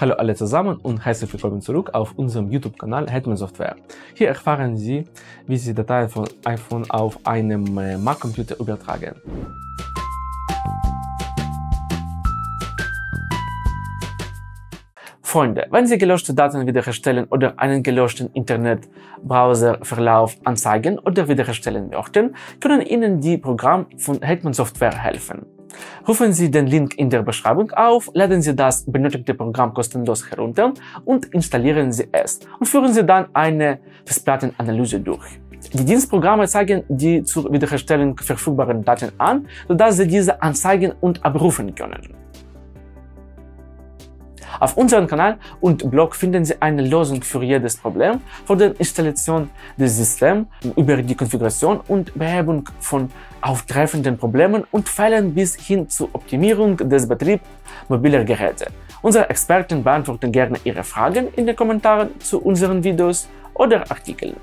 Hallo alle zusammen und herzlich willkommen zurück auf unserem YouTube-Kanal Hetman Software. Hier erfahren Sie, wie Sie Dateien von iPhone auf einem äh, Mac-Computer übertragen. Freunde, wenn Sie gelöschte Daten wiederherstellen oder einen gelöschten Internetbrowserverlauf anzeigen oder wiederherstellen möchten, können Ihnen die Programme von Hetman Software helfen. Rufen Sie den Link in der Beschreibung auf, laden Sie das benötigte Programm kostenlos herunter und installieren Sie es und führen Sie dann eine Festplattenanalyse durch. Die Dienstprogramme zeigen die zur Wiederherstellung verfügbaren Daten an, sodass Sie diese anzeigen und abrufen können. Auf unserem Kanal und Blog finden Sie eine Lösung für jedes Problem, von der Installation des Systems über die Konfiguration und Behebung von auftreffenden Problemen und Fällen bis hin zur Optimierung des Betriebs mobiler Geräte. Unsere Experten beantworten gerne Ihre Fragen in den Kommentaren zu unseren Videos oder Artikeln.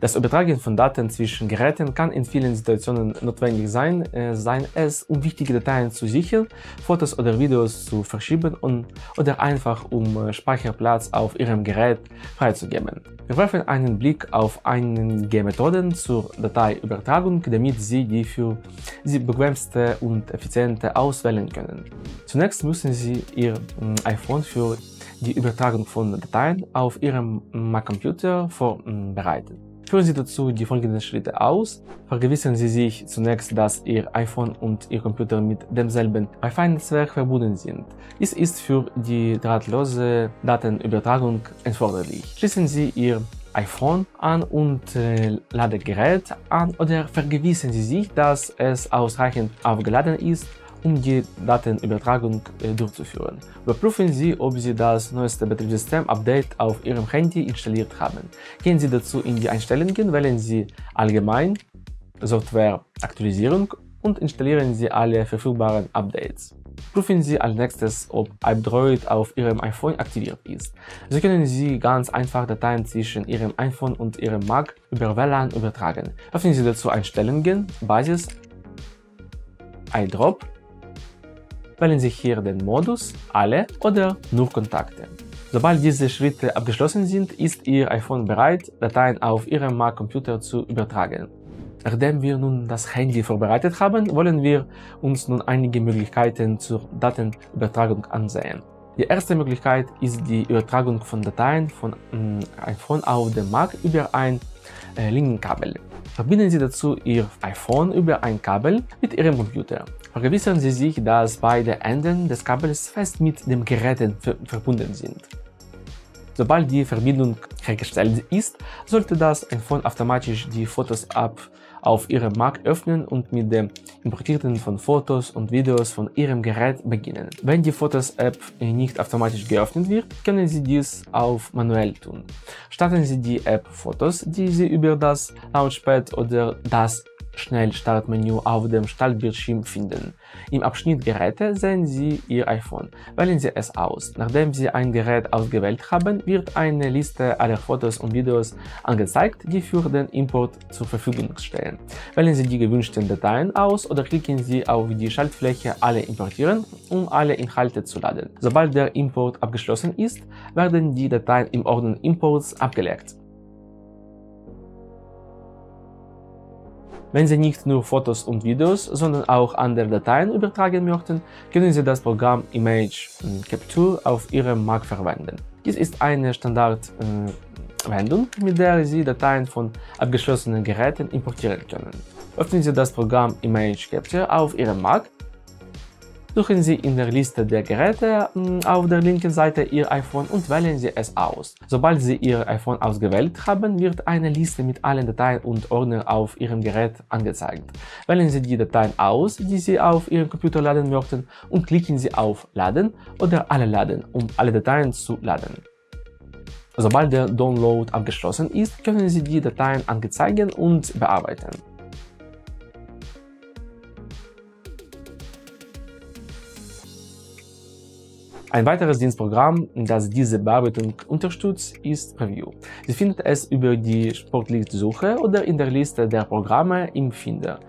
Das Übertragen von Daten zwischen Geräten kann in vielen Situationen notwendig sein, äh, seien es um wichtige Dateien zu sichern, Fotos oder Videos zu verschieben und, oder einfach um äh, Speicherplatz auf Ihrem Gerät freizugeben. Wir werfen einen Blick auf einige Methoden zur Dateiübertragung, damit Sie die für Sie bequemste und effiziente auswählen können. Zunächst müssen Sie Ihr äh, iPhone für die Übertragung von Dateien auf Ihrem Mac-Computer vorbereiten. Führen Sie dazu die folgenden Schritte aus. Vergewissern Sie sich zunächst, dass Ihr iPhone und Ihr Computer mit demselben Wi-Fi-Netzwerk verbunden sind. Dies ist für die drahtlose Datenübertragung erforderlich. Schließen Sie Ihr iPhone an und äh, Ladegerät an oder vergewissern Sie sich, dass es ausreichend aufgeladen ist um die Datenübertragung äh, durchzuführen. Überprüfen Sie, ob Sie das neueste Betriebssystem-Update auf Ihrem Handy installiert haben. Gehen Sie dazu in die Einstellungen, wählen Sie Allgemein, Software Aktualisierung und installieren Sie alle verfügbaren Updates. Prüfen Sie als nächstes, ob iDroid auf Ihrem iPhone aktiviert ist. So können Sie ganz einfach Dateien zwischen Ihrem iPhone und Ihrem Mac über WLAN übertragen. Öffnen Sie dazu Einstellungen, Basis, iDrop wählen Sie hier den Modus Alle oder Nur Kontakte. Sobald diese Schritte abgeschlossen sind, ist Ihr iPhone bereit, Dateien auf Ihrem Mac-Computer zu übertragen. Nachdem wir nun das Handy vorbereitet haben, wollen wir uns nun einige Möglichkeiten zur Datenübertragung ansehen. Die erste Möglichkeit ist die Übertragung von Dateien von mm, iPhone auf den Mac über ein äh, Linienkabel. Verbinden Sie dazu Ihr iPhone über ein Kabel mit Ihrem Computer. Vergewissern Sie sich, dass beide Enden des Kabels fest mit dem Gerät verbunden sind. Sobald die Verbindung hergestellt ist, sollte das iPhone automatisch die Fotos-App auf Ihrem Mac öffnen und mit dem Importieren von Fotos und Videos von Ihrem Gerät beginnen. Wenn die Fotos-App nicht automatisch geöffnet wird, können Sie dies auf manuell tun. Starten Sie die App Fotos, die Sie über das Launchpad oder das Schnellstartmenü auf dem Startbildschirm finden. Im Abschnitt Geräte sehen Sie Ihr iPhone. Wählen Sie es aus. Nachdem Sie ein Gerät ausgewählt haben, wird eine Liste aller Fotos und Videos angezeigt, die für den Import zur Verfügung stehen. Wählen Sie die gewünschten Dateien aus oder klicken Sie auf die Schaltfläche Alle importieren, um alle Inhalte zu laden. Sobald der Import abgeschlossen ist, werden die Dateien im Ordner Imports abgelegt. Wenn Sie nicht nur Fotos und Videos, sondern auch andere Dateien übertragen möchten, können Sie das Programm Image hm, Capture auf Ihrem Mac verwenden. Dies ist eine Standardwendung, mit der Sie Dateien von abgeschlossenen Geräten importieren können. Öffnen Sie das Programm Image Capture auf Ihrem Mac Suchen Sie in der Liste der Geräte hm, auf der linken Seite Ihr iPhone und wählen Sie es aus. Sobald Sie Ihr iPhone ausgewählt haben, wird eine Liste mit allen Dateien und Ordnern auf Ihrem Gerät angezeigt. Wählen Sie die Dateien aus, die Sie auf Ihrem Computer laden möchten und klicken Sie auf Laden oder Alle laden, um alle Dateien zu laden. Sobald der Download abgeschlossen ist, können Sie die Dateien angezeigt und bearbeiten. Ein weiteres Dienstprogramm, das diese Bearbeitung unterstützt, ist Preview. Sie findet es über die Sportlist-Suche oder in der Liste der Programme im Finder.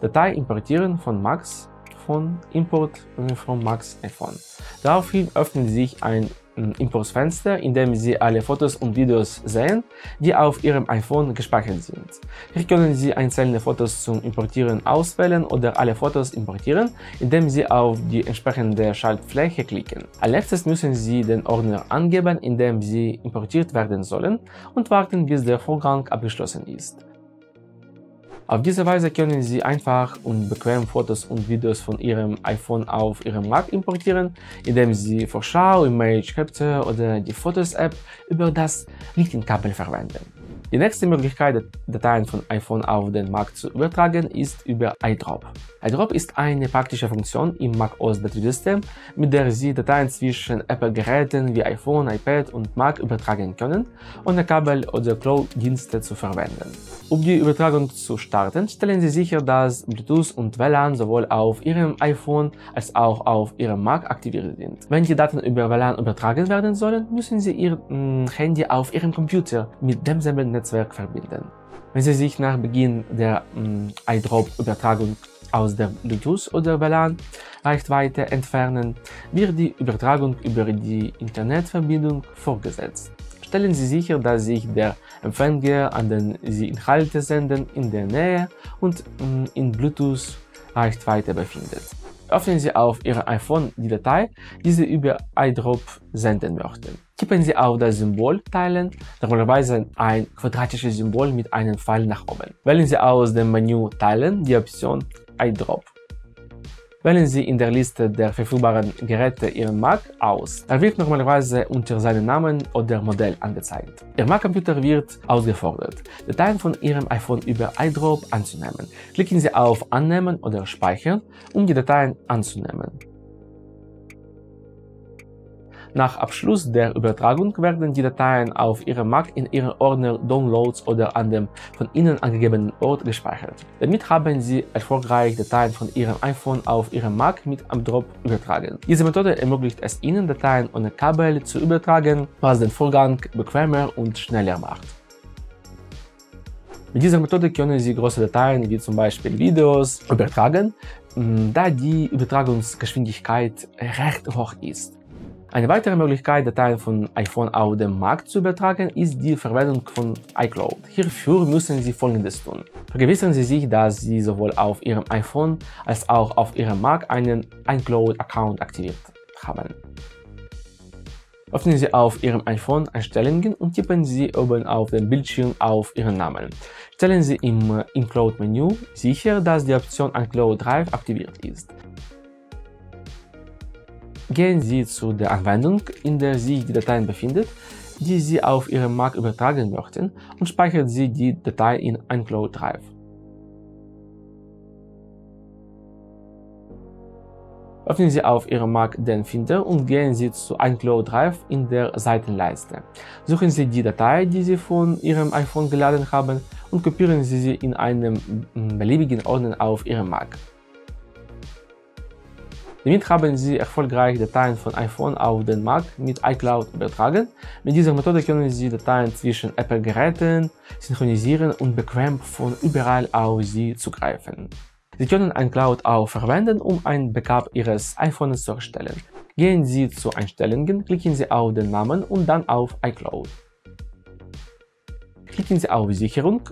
Datei importieren von Max iPhone, Import von Max iPhone. Daraufhin öffnet sich ein Importfenster, in dem Sie alle Fotos und Videos sehen, die auf Ihrem iPhone gespeichert sind. Hier können Sie einzelne Fotos zum Importieren auswählen oder alle Fotos importieren, indem Sie auf die entsprechende Schaltfläche klicken. Als letztes müssen Sie den Ordner angeben, in dem Sie importiert werden sollen und warten, bis der Vorgang abgeschlossen ist. Auf diese Weise können Sie einfach und bequem Fotos und Videos von Ihrem iPhone auf Ihrem Mac importieren, indem Sie Vorschau, Image Capture oder die Fotos-App über das LinkedIn-Kabel verwenden. Die nächste Möglichkeit, Dateien von iPhone auf den Mac zu übertragen, ist über iDrop. iDrop ist eine praktische Funktion im macOS Betriebssystem, mit der Sie Dateien zwischen Apple-Geräten wie iPhone, iPad und Mac übertragen können, ohne Kabel oder Cloud-Dienste zu verwenden. Um die Übertragung zu starten, stellen Sie sicher, dass Bluetooth und WLAN sowohl auf Ihrem iPhone als auch auf Ihrem Mac aktiviert sind. Wenn die Daten über WLAN übertragen werden sollen, müssen Sie Ihr mh, mm, Handy auf Ihrem Computer mit demselben Netzwerk verbinden. Wenn Sie sich nach Beginn der mm, iDrop-Übertragung aus der Bluetooth- oder WLAN-Reichweite entfernen, wird die Übertragung über die Internetverbindung fortgesetzt. Stellen Sie sicher, dass sich der Empfänger, an den Sie Inhalte senden, in der Nähe und mm, in Bluetooth-Reichweite befindet. Öffnen Sie auf Ihrem iPhone die Datei, die Sie über iDrop senden möchten. Tippen Sie auf das Symbol Teilen, normalerweise ein quadratisches Symbol mit einem Pfeil nach oben. Wählen Sie aus dem Menü Teilen die Option iDrop wählen Sie in der Liste der verfügbaren Geräte Ihren Mac aus. Er wird normalerweise unter seinem Namen oder Modell angezeigt. Ihr Mac-Computer wird ausgefordert, Dateien von Ihrem iPhone über iDrop anzunehmen. Klicken Sie auf Annehmen oder Speichern, um die Dateien anzunehmen. Nach Abschluss der Übertragung werden die Dateien auf Ihrem Mac in Ihren Ordner Downloads oder an dem von Ihnen angegebenen Ort gespeichert. Damit haben Sie erfolgreich Dateien von Ihrem iPhone auf Ihrem Mac mit AppDrop übertragen. Diese Methode ermöglicht es Ihnen, Dateien ohne Kabel zu übertragen, was den Vorgang bequemer und schneller macht. Mit dieser Methode können Sie große Dateien wie zum Beispiel Videos übertragen, da die Übertragungsgeschwindigkeit recht hoch ist. Eine weitere Möglichkeit, Dateien von iPhone auf dem Mac zu übertragen, ist die Verwendung von iCloud. Hierfür müssen Sie folgendes tun. Vergewissern Sie sich, dass Sie sowohl auf Ihrem iPhone als auch auf Ihrem Mac einen iCloud-Account aktiviert haben. Öffnen Sie auf Ihrem iPhone Einstellungen und tippen Sie oben auf dem Bildschirm auf Ihren Namen. Stellen Sie im iCloud-Menü sicher, dass die Option iCloud Drive aktiviert ist. Gehen Sie zu der Anwendung, in der sich die Datei befindet, die Sie auf Ihrem Mac übertragen möchten und speichern Sie die Datei in iCloud Drive. Öffnen Sie auf Ihrem Mac den Finder und gehen Sie zu iCloud Drive in der Seitenleiste. Suchen Sie die Datei, die Sie von Ihrem iPhone geladen haben und kopieren Sie sie in einem beliebigen Ordner auf Ihrem Mac. Damit haben Sie erfolgreich Dateien von iPhone auf den Mac mit iCloud übertragen. Mit dieser Methode können Sie Dateien zwischen Apple-Geräten synchronisieren und bequem von überall auf sie zugreifen. Sie können iCloud auch verwenden, um ein Backup Ihres iPhones zu erstellen. Gehen Sie zu Einstellungen, klicken Sie auf den Namen und dann auf iCloud. Klicken Sie auf Sicherung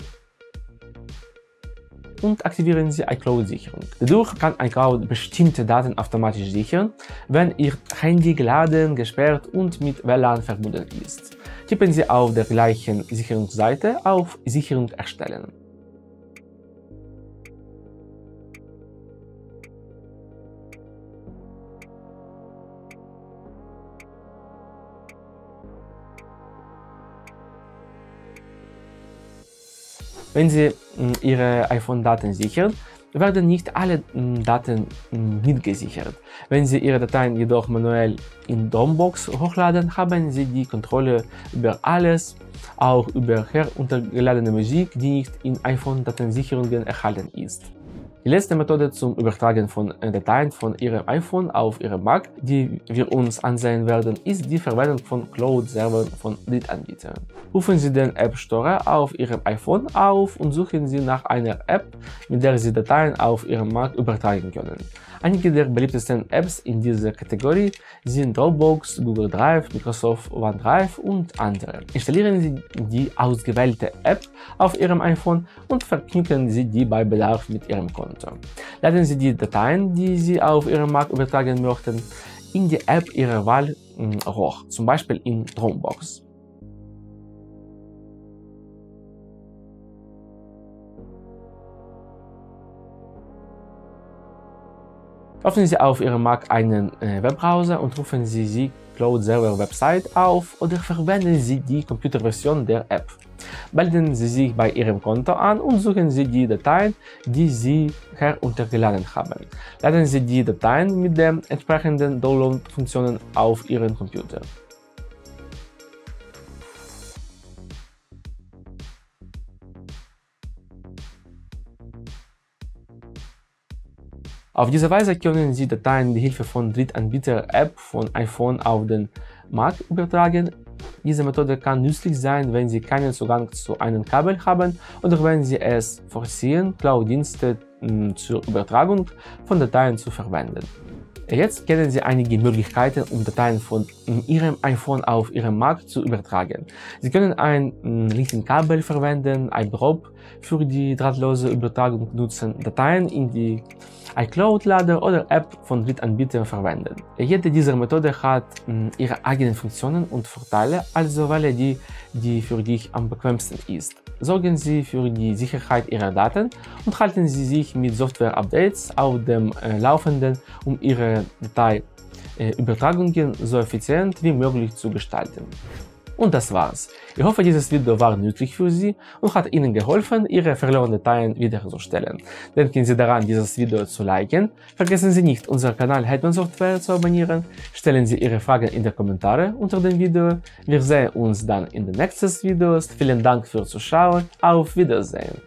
und aktivieren Sie iCloud-Sicherung. Dadurch kann iCloud bestimmte Daten automatisch sichern, wenn Ihr Handy geladen, gesperrt und mit WLAN verbunden ist. Tippen Sie auf der gleichen Sicherungsseite auf Sicherung erstellen. Wenn Sie mm, Ihre iPhone-Daten sichern, werden nicht alle mm, Daten mm, mitgesichert. Wenn Sie Ihre Dateien jedoch manuell in Dombox hochladen, haben Sie die Kontrolle über alles, auch über heruntergeladene Musik, die nicht in iPhone-Datensicherungen erhalten ist. Die letzte Methode zum Übertragen von äh, Dateien von Ihrem iPhone auf Ihrem Mac, die wir uns ansehen werden, ist die Verwendung von Cloud-Servern von Drittanbietern. Rufen Sie den App Store auf Ihrem iPhone auf und suchen Sie nach einer App, mit der Sie Dateien auf Ihrem Mac übertragen können. Einige der beliebtesten Apps in dieser Kategorie sind Dropbox, Google Drive, Microsoft OneDrive und andere. Installieren Sie die ausgewählte App auf Ihrem iPhone und verknüpfen Sie die bei Bedarf mit Ihrem Konto. Laden Sie die Dateien, die Sie auf Ihrem Mac übertragen möchten, in die App Ihrer Wahl hm, hoch, zum Beispiel in Dropbox. Öffnen Sie auf Ihrem Mac einen äh, Webbrowser und rufen Sie die Cloud Server Website auf oder verwenden Sie die Computerversion der App. Melden Sie sich bei Ihrem Konto an und suchen Sie die Dateien, die Sie heruntergeladen haben. Laden Sie die Dateien mit den entsprechenden Download-Funktionen auf Ihren Computer. Auf diese Weise können Sie Dateien mit Hilfe von Drittanbieter-App von iPhone auf den Mac übertragen. Diese Methode kann nützlich sein, wenn Sie keinen Zugang zu einem Kabel haben oder wenn Sie es forcieren, Cloud-Dienste hm, zur Übertragung von Dateien zu verwenden. Jetzt kennen Sie einige Möglichkeiten, um Dateien von Ihrem iPhone auf Ihrem Mac zu übertragen. Sie können ein Lightning-Kabel verwenden, iDrop für die drahtlose Übertragung nutzen, Dateien in die iCloud-Lader oder App von Drittanbietern verwenden. Jede dieser Methoden hat ihre eigenen Funktionen und Vorteile, also wähle die, die für dich am bequemsten ist. Sorgen Sie für die Sicherheit Ihrer Daten und halten Sie sich mit Software-Updates auf dem äh, Laufenden, um Ihre Dateiübertragungen so effizient wie möglich zu gestalten. Und das war's. Ich hoffe, dieses Video war nützlich für Sie und hat Ihnen geholfen, Ihre verlorenen Dateien wiederherzustellen. Denken Sie daran, dieses Video zu liken. Vergessen Sie nicht, unseren Kanal Hetman Software zu abonnieren. Stellen Sie Ihre Fragen in die Kommentare unter dem Video. Wir sehen uns dann in den nächsten Videos. Vielen Dank fürs Zuschauen. Auf Wiedersehen.